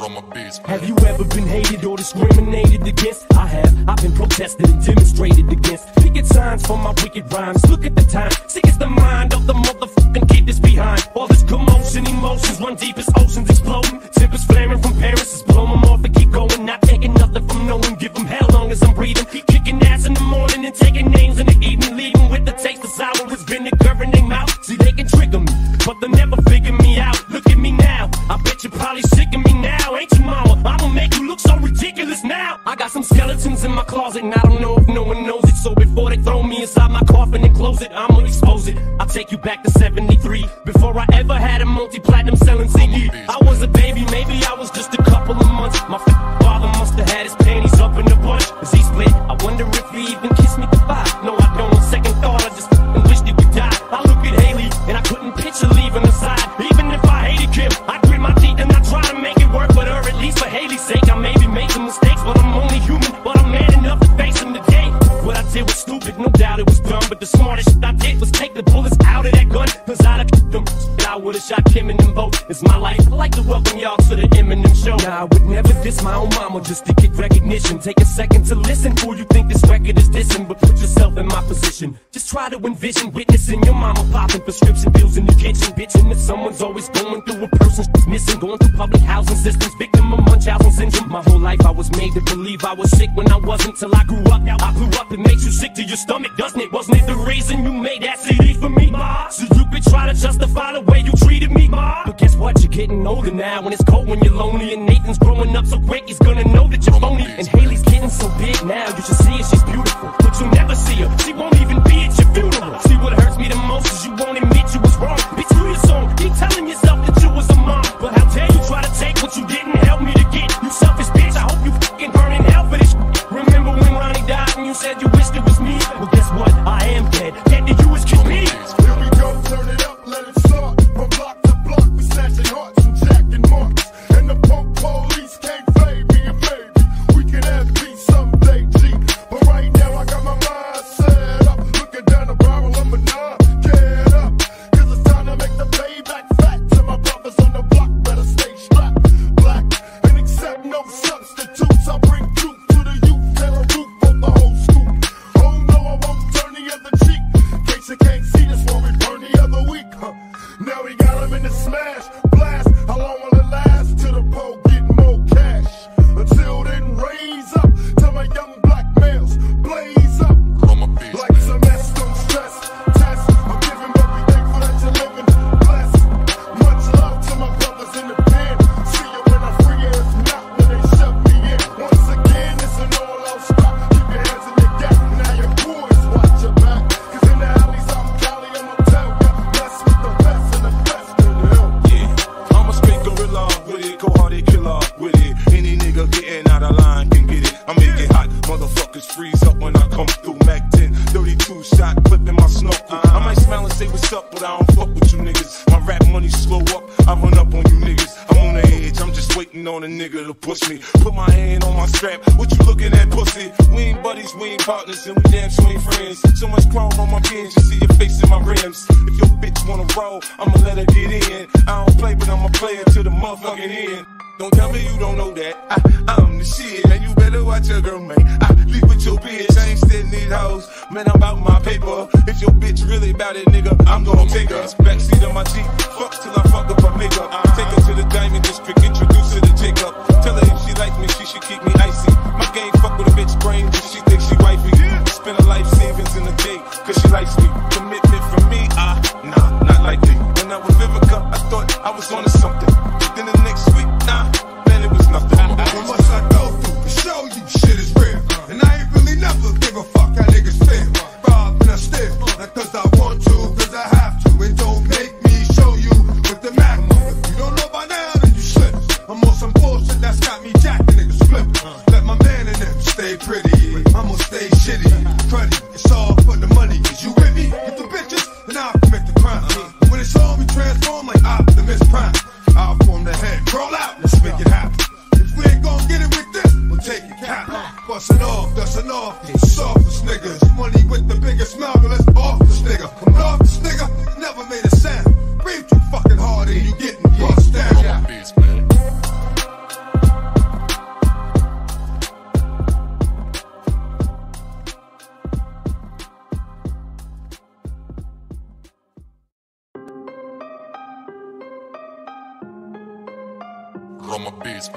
Have you ever been hated or discriminated against? I have. I've been protested and demonstrated against. Picket signs for my wicked rhymes. Look at the time. Sick it's the mind of the motherfucking kid that's behind. All this commotion, emotions run deep as oceans exploding. Tempers flaring from Paris. Just blow them off and keep going. Not taking nothing from no one. Give them hell long as I'm breathing. Keep kicking ass in the morning and taking names in the evening. Leaving with the taste of sour as vinegar it, I'ma expose it. I'll take you back to 73. Before I ever had a multi platinum selling CD. I was a baby, maybe I was just doubt it was dumb. But the smartest shit I did was take the bullets out of that gun. Cause I'd have them. I would've shot Kim and them both. It's my life. I'd like to welcome y'all to the Eminem show. Nah, I would never diss my own mama just to get recognition. Take a second to listen. Fool, you think this record is dissing, but put yourself in my position. Just try to envision witnessing your mama popping prescription pills in the kitchen. Bitching that someone's always going through a person's missing. Going through public housing systems, victim of Munchausen My whole life I was made to believe I was sick when I wasn't till I grew up. Now I blew up. It makes you sick to your stomach, doesn't it? Wasn't it the reason you made that CD for me? So you could try to justify the way you treated me. But guess what? You're getting older now, and it's cold when you're lonely. And Nathan's growing up so quick, he's gonna know that you're phony. And Haley's getting so big now, you should see her, she's beautiful. But you'll never see her, she won't even be at your funeral. See what hurts me the most is you smash blast. Waiting on a nigga to push me. Put my hand on my strap, what you looking at, pussy? We ain't buddies, we ain't partners, and we damn sure ain't friends. So much chrome on my pins, you see your face in my rims. If your bitch wanna roll, I'ma let her get in. I don't play, but I'm a player to the motherfucking end. Don't tell me you don't know that. I, I'm the shit, and you better watch your girl, man. I leave with your bitch, I ain't stealing these hoes. Man, I'm about my paper. If your bitch really about it, nigga, I'm gonna take her. Backseat of my Jeep, fuck till I fuck up her makeup. Take her to the Diamond District, introduce her she keep me icy. My game fuck with a bitch brain, she think she wifey. Spend her life savings in the day, cause she likes me. Transform like Optimus Prime.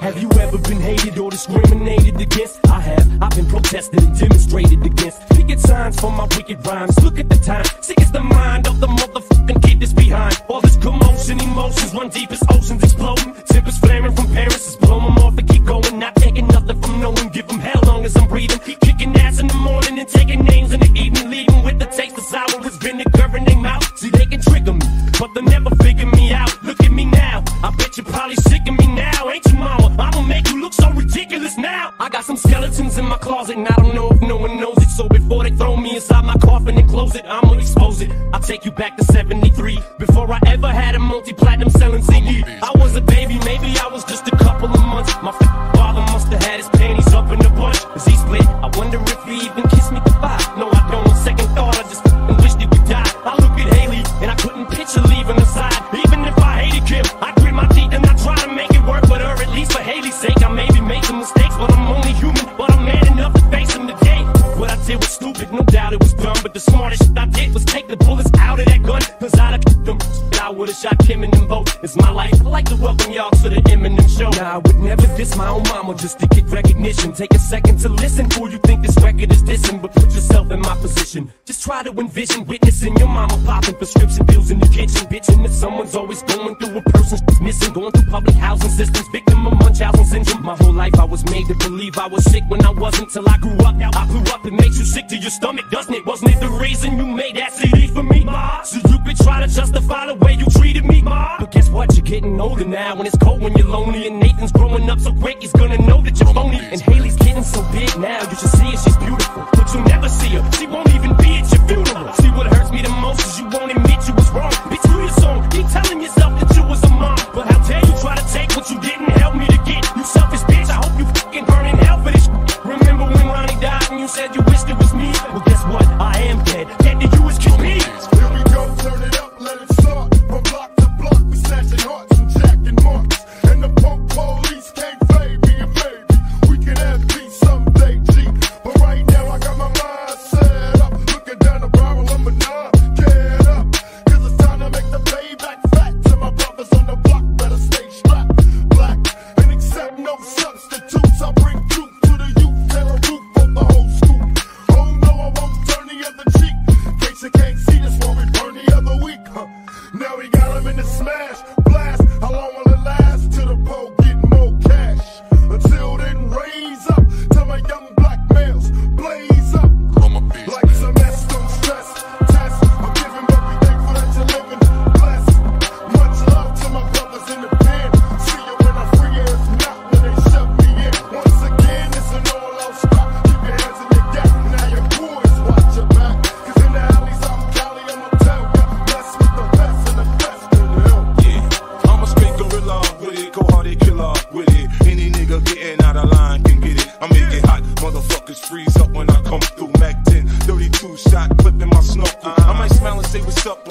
Have you ever been hated or discriminated against? I have. I've been protested and demonstrated against. Picket signs for my wicked rhymes. Look at the time. Sick it's the mind of the motherfucking kid that's behind. All this commotion, emotions run deep as oceans exploding. It, I'ma expose it. I'll take you back to 73. Before I ever had a multi platinum selling CD. I was a baby, maybe I was just a couple of months. My f- father must have had his panties up in a bunch. As he split, I wonder if he even kissed me goodbye. No, I don't. On second thought, I just wished he would die. I look at Haley, and I couldn't picture leaving her side. Even if I hated Kim, I grit my teeth and I try to make it work with her. At least for Haley's sake, I maybe make some mistakes, but I'm But the smartest shit I did was take the bullets out of that gun. Cause I'd have. I would've shot Kim and them both. It's my life. I'd like to welcome y'all to the Eminem show. Nah, I would never diss my own mama just to get recognition. Take a second to listen. Fool, you think this record is dissing, but put yourself in my position. Just try to envision witnessing your mama popping prescription pills in the kitchen. Bitching that someone's always going through a person's missing. Going through public housing systems, victim of Munchausen syndrome. My whole life I was made to believe I was sick when I wasn't till I grew up. Now I grew up, it makes you sick to your stomach, doesn't it? Wasn't it the reason you made that CD for me? So you could try to justify the way you treated me, Ma. But guess what? You're getting older now, and it's cold when you're lonely. And Nathan's growing up so quick, he's gonna know that you're phony. And Haley's getting so big now, you should see her, she's beautiful.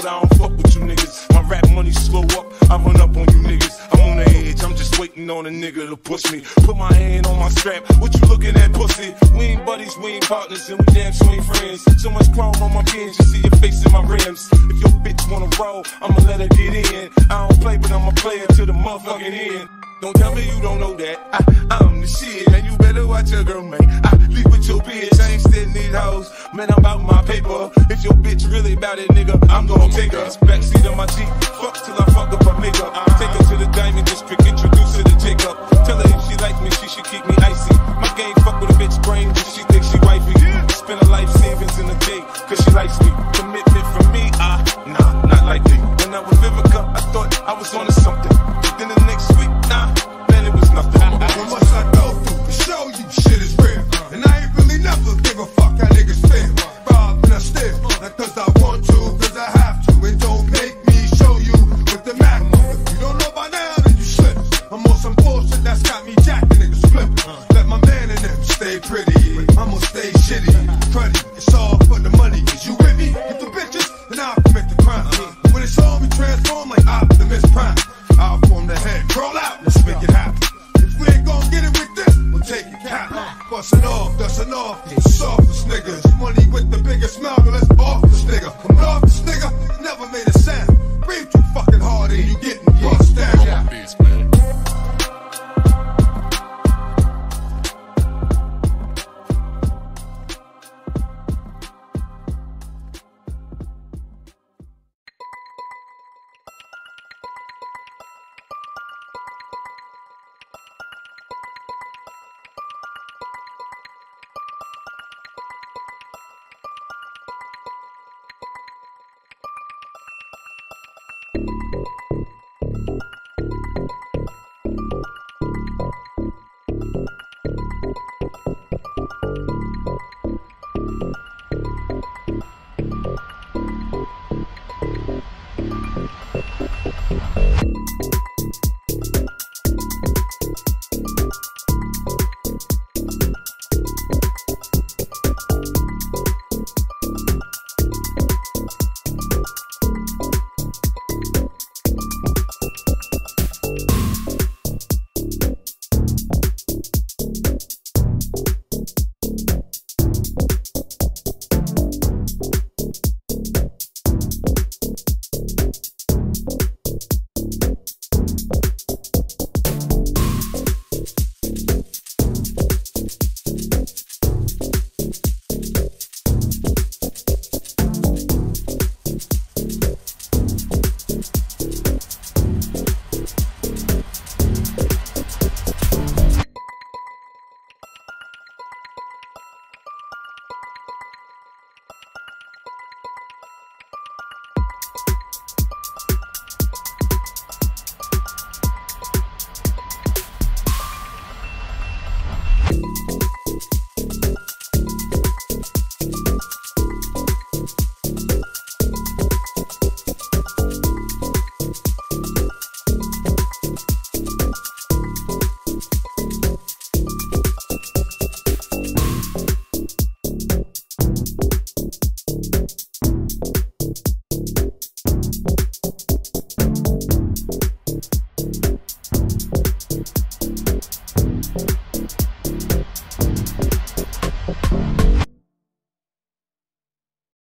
But I don't fuck with you niggas. My rap money slow up, I run up on you niggas. I'm on the edge, I'm just waiting on a nigga to push me. Put my hand on my strap, what you looking at, pussy? We ain't buddies, we ain't partners, and we damn sure ain't friends. So much chrome on my pins, you see your face in my rims. If your bitch wanna roll, I'ma let her get in. I don't play, but I'm a player to the motherfucking end. Don't tell me you don't know that. I, I'm the shit, and you better watch your girl, man. I leave with your bitch, I ain't sitting these hoes. Man, I'm about my paper. If your bitch really about it, nigga, I'm gonna take her. Backseat of my Jeep, fuck till I fuck up her makeup. Take her to the Diamond District, introduce her to Jacob. Tell her if she like me, she should keep me icy. My game fuck with a bitch brain, she think she wifey. Spend her life savings in the day, cause she likes me. Commitment from me, ah, nah, not likely. When I was Vivica, I thought I was onto something. Thank